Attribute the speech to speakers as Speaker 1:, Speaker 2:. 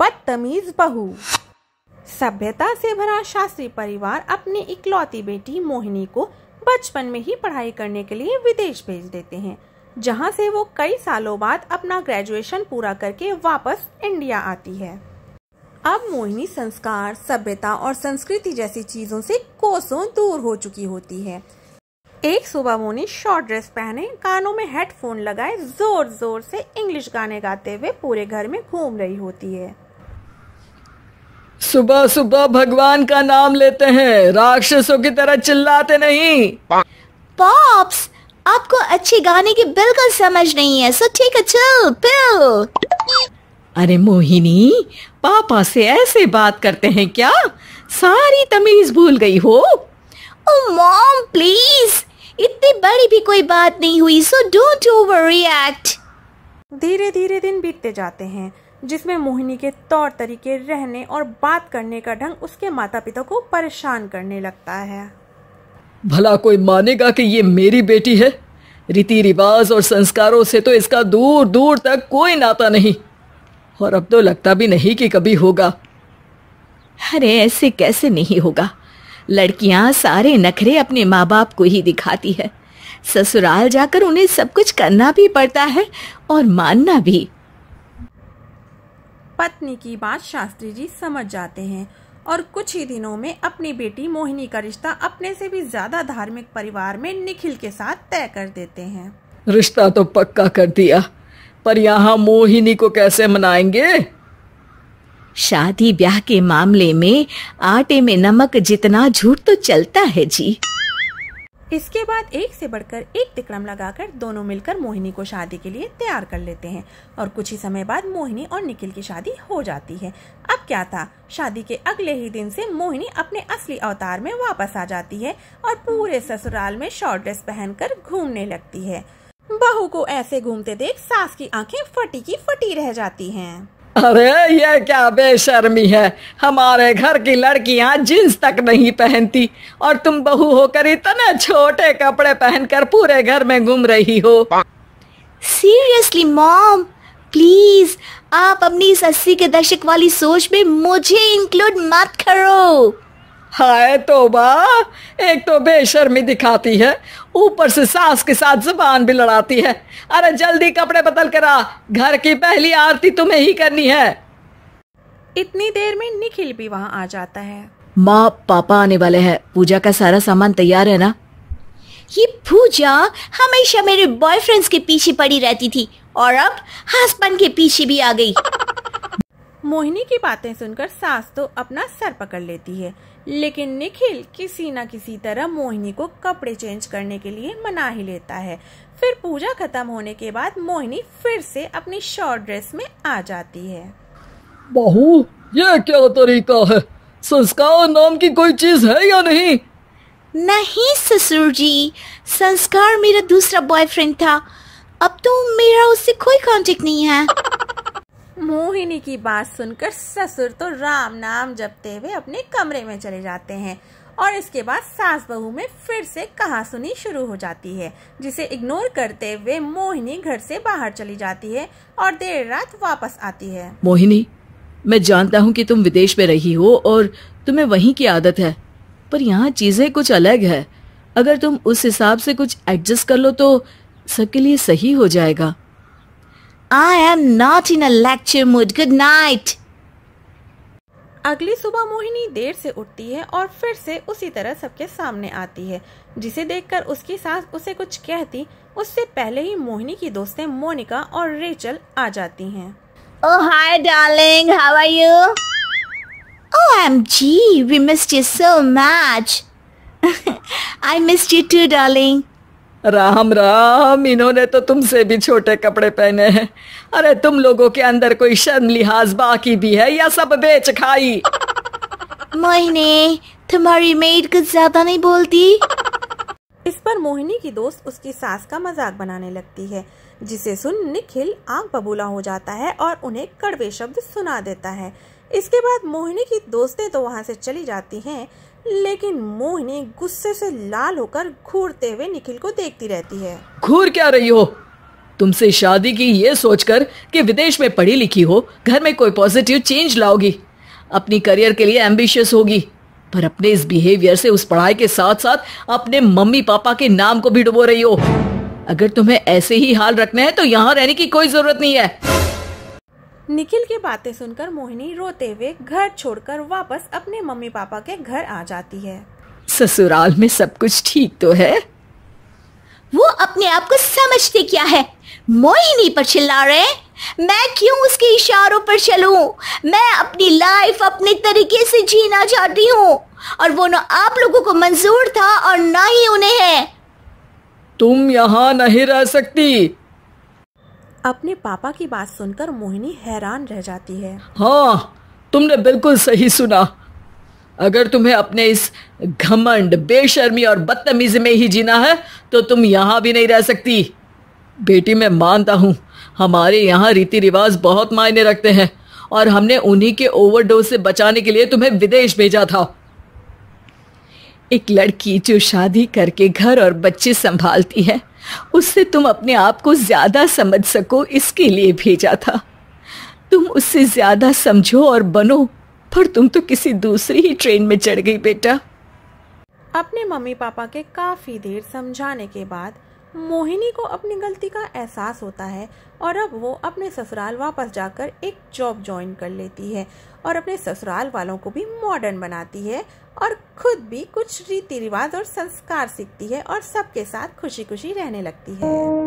Speaker 1: बदतमीज बहू। सभ्यता से भरा शास्त्री परिवार अपनी इकलौती बेटी मोहिनी को बचपन में ही पढ़ाई करने के लिए विदेश भेज देते हैं, जहाँ से वो कई सालों बाद अपना ग्रेजुएशन पूरा करके वापस इंडिया आती है। अब मोहिनी संस्कार, सभ्यता और संस्कृति जैसी चीज़ों से कोसों दूर हो चुकी होती है। एक सुबह मोनी शॉर्ट ड्रेस पहने, कानों में हेडफोन लगाए ज़ोर ज़ोर से इंग्लिश गाने गाते हुए पूरे घर में घूम रही होती है।
Speaker 2: सुबह सुबह भगवान का नाम लेते हैं। राक्षसों की तरह चिल्लाते नहीं।
Speaker 3: पॉप्स आपको अच्छे गाने की बिल्कुल समझ नहीं है सो ठीक है चिल पिल
Speaker 2: अरे मोहिनी पापा से ऐसे बात करते हैं क्या? सारी तमीज भूल गई हो।
Speaker 3: ओ मॉम प्लीज़ इतनी बड़ी भी कोई बात नहीं हुई सो डोंट ओवर रिएक्ट
Speaker 1: धीरे धीरे दिन बीतते जाते हैं। जिसमें मोहिनी के तौर तरीके रहने और बात करने का ढंग उसके माता पिता को परेशान करने लगता है।
Speaker 2: भला कोई मानेगा कि ये मेरी बेटी है? रीति रिवाज और संस्कारों से तो इसका दूर दूर तक कोई नाता नहीं। और अब तो लगता भी नहीं कि कभी होगा।
Speaker 3: अरे ऐसे कैसे नहीं होगा? लड़कियाँ सारे नखरे अपने माँ बाप को ही दिखाती है। ससुराल जाकर उन्हें सब कुछ करना भी पड़ता है और मानना भी।
Speaker 1: पत्नी की बात शास्त्री जी समझ जाते हैं और कुछ ही दिनों में अपनी बेटी मोहिनी का रिश्ता अपने से भी ज़्यादा धार्मिक परिवार में निखिल के साथ तय कर देते हैं।
Speaker 2: रिश्ता तो पक्का कर दिया पर यहाँ मोहिनी को कैसे मनाएँगे?
Speaker 3: शादी ब्याह के मामले में आटे में नमक जितना झूठ तो चलता है जी।
Speaker 1: इसके बाद एक से बढ़कर एक तिक्रम लगाकर दोनों मिलकर मोहिनी को शादी के लिए तैयार कर लेते हैं और कुछ ही समय बाद मोहिनी और निखिल की शादी हो जाती है। अब क्या था? शादी के अगले ही दिन से मोहिनी अपने असली अवतार में वापस आ जाती है और पूरे ससुराल में शॉर्ट ड्रेस पहनकर घूमने लगती है। बहू को ऐसे घूमते देख सास की आँखें फटी की फटी रह जाती हैं।
Speaker 2: अरे, ये क्या बेशर्मी है? हमारे घर की लड़कियाँ जींस तक नहीं पहनती और तुम बहू होकर इतने छोटे कपड़े पहनकर पूरे घर में घूम रही हो।
Speaker 3: सीरियसली मॉम प्लीज़ आप अपनी इस अस्सी के दशक वाली सोच में मुझे इंक्लूड मत करो।
Speaker 2: हाय तोबा एक तो बेशर्मी दिखाती है। ऊपर से सास के साथ ज़ुबान भी लड़ाती है। अरे जल्दी कपड़े बदल कर आ घर की पहली आरती तुम्हें ही करनी है।
Speaker 1: इतनी देर में निखिल भी वहाँ आ जाता है।
Speaker 3: माँ पापा आने वाले हैं। पूजा का सारा सामान तैयार है ना? ये पूजा हमेशा मेरे बॉयफ्रेंड्स के पीछे पड़ी रहती थी और अब हस्बैंड के पीछे भी आ गई।
Speaker 1: मोहिनी की बातें सुनकर सास तो अपना सर पकड़ लेती है लेकिन निखिल किसी न किसी तरह मोहिनी को कपड़े चेंज करने के लिए मना ही लेता है। फिर पूजा खत्म होने के बाद मोहिनी फिर से अपनी शॉर्ट ड्रेस में आ जाती है।
Speaker 2: बहू ये क्या तरीका है? संस्कार नाम की कोई चीज़ है या नहीं?
Speaker 3: नहीं ससुर जी संस्कार मेरा दूसरा बॉयफ्रेंड था। अब तो मेरा उससे कोई कांटेक्ट नहीं है।
Speaker 1: मोहिनी की बात सुनकर ससुर तो राम नाम जपते हुए अपने कमरे में चले जाते हैं और इसके बाद सास बहू में फिर से कहा सुनी शुरू हो जाती है, जिसे इग्नोर करते हुए मोहिनी घर से बाहर चली जाती है और देर रात वापस आती है।
Speaker 2: मोहिनी, मैं जानता हूँ कि तुम विदेश में रही हो और तुम्हें वहीं की आदत है, पर यहाँ चीज़ें कुछ अलग है। अगर तुम उस हिसाब से कुछ एडजस्ट कर लो तो सबके लिए सही हो जाएगा।
Speaker 3: I am not in a lecture mood good night
Speaker 1: अगली सुबह मोहिनी देर से उठती है और फिर से उसी तरह सबके सामने आती है। जिसे देखकर उसकी सास उसे कुछ कहती उससे पहले ही मोहिनी की दोस्तें मोनिका और रेचल आ जाती हैं।
Speaker 3: ओ hi darling how are you oh M G we missed you so much I missed you too darling
Speaker 2: Ram Ram इन्होंने तो तुमसे भी छोटे कपड़े पहने हैं। अरे तुम लोगों के अंदर कोई शर्म लिहाज बाकी भी है या सब बेच खाई?
Speaker 3: मोहिनी तुम्हारी मेड कुछ ज़्यादा नहीं बोलती?
Speaker 1: इस पर मोहिनी की दोस्त उसकी सास का मज़ाक बनाने लगती है जिसे सुन निखिल आग बबूला हो जाता है और उन्हें कड़वे शब्द सुना देता है। इसके बाद मोहिनी की दोस्तें तो वहाँ से चली जाती हैं लेकिन मोहिनी गुस्से से लाल होकर घूरते हुए निखिल को देखती रहती है।
Speaker 2: घूर क्या रही हो? तुमसे शादी की ये सोचकर कि विदेश में पढ़ी लिखी हो, घर में कोई पॉजिटिव चेंज लाओगी। अपनी करियर के लिए एम्बिशियस होगी, पर अपने इस बिहेवियर से उस पढ़ाई के साथ साथ अपने मम्मी पापा के नाम को भी डुबो रही हो। अगर तुम्हें ऐसे ही हाल रखना है तो यहाँ रहने की कोई ज़रूरत नहीं है।
Speaker 1: निखिल की बातें सुनकर मोहिनी रोते हुए घर छोड़कर वापस अपने मम्मी पापा के घर आ जाती है।
Speaker 2: ससुराल में सब कुछ ठीक तो है?
Speaker 3: वो अपने आप को समझते क्या है? मोहिनी पर चिल्ला रहे मैं क्यों उसके इशारों पर चलूँ? मैं अपनी लाइफ अपने तरीके से जीना चाहती हूँ। और वो ना आप लोगों को मंजूर था और ना ही उन्हें है।
Speaker 2: तुम यहाँ नहीं रह सकती।
Speaker 1: अपने पापा की बात सुनकर मोहिनी हैरान रह जाती है।
Speaker 2: हाँ तुमने बिल्कुल सही सुना। अगर तुम्हें अपने इस घमंड, बेशर्मी और बदतमीजी में ही जीना है तो तुम यहाँ भी नहीं रह सकती। बेटी, मैं मानता हूँ, हमारे यहाँ रीति रिवाज बहुत मायने रखते हैं, और हमने उन्हीं के ओवरडोज से बचाने के लिए तुम्हें विदेश भेजा था।
Speaker 3: एक लड़की जो शादी करके घर और बच्चे संभालती है उससे तुम अपने आप को ज़्यादा समझ सको, इसके लिए भेजा था। तुम उससे ज़्यादा समझो और बनो, पर तुम तो किसी दूसरी ही ट्रेन में चढ़ गई बेटा।
Speaker 1: अपने मम्मी पापा के काफ़ी देर समझाने के बाद मोहिनी को अपनी गलती का एहसास होता है और अब वो अपने ससुराल वापस जाकर एक जॉब ज्वाइन कर लेती है और अपने ससुराल वालों को भी मॉडर्न बनाती है और खुद भी कुछ रीति रिवाज और संस्कार सीखती है और सबके साथ खुशी खुशी रहने लगती है।